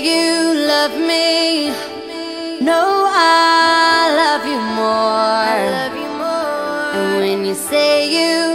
you love me. No, I love you more. And when you say you